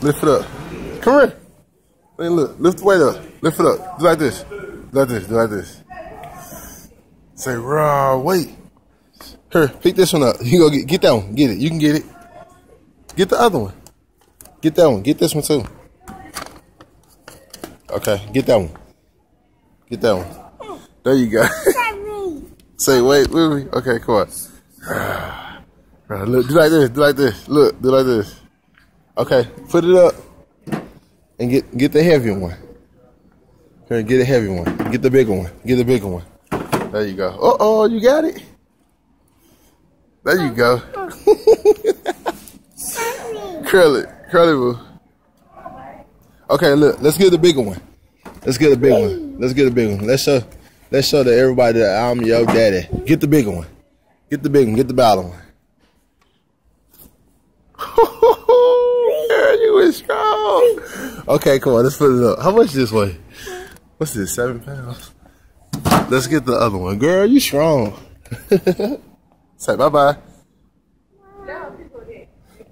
Lift it up. Come here. Hey, look. Lift the weight up. Lift it up. Do like this. Do like this. Do like this. Say, raw, wait. Here, pick this one up. You go get, get that one. Get it. You can get it. Get the other one. Get that one. Get this one too. Okay, get that one. Get that one. There you go. Say, wait, wait, wait. Okay, come on. Look, do like this. Do like this. Look, do like this. Okay, put it up and get get the heavy one. Here, get a heavy one. Get the bigger one. Get the bigger one. There you go. Uh oh, you got it. There you go. curl it, curl it, boo. Okay, look, let's get the bigger one. Let's get a big one. Let's get a big one. Let's show, let's show to everybody that I'm your daddy. Get the bigger one. Get the big one. Get the battle one. Girl, you Okay, come on, let's put it up. How much this weigh? What's this, seven pounds? Let's get the other one. Girl, you strong. Say bye-bye.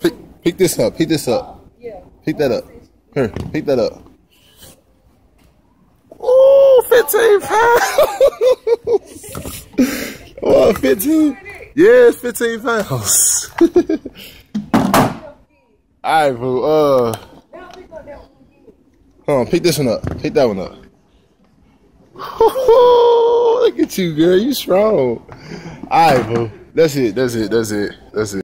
Pick, pick this up. Pick this up. Yeah. Pick that up. Here, pick that up. Ooh, 15 pounds. oh, 15. Yeah, it's 15 pounds. All right, boo. Uh, hold on. Pick this one up. Pick that one up. Look at you, girl. You strong. All right, boo. That's it. That's it. That's it. That's it.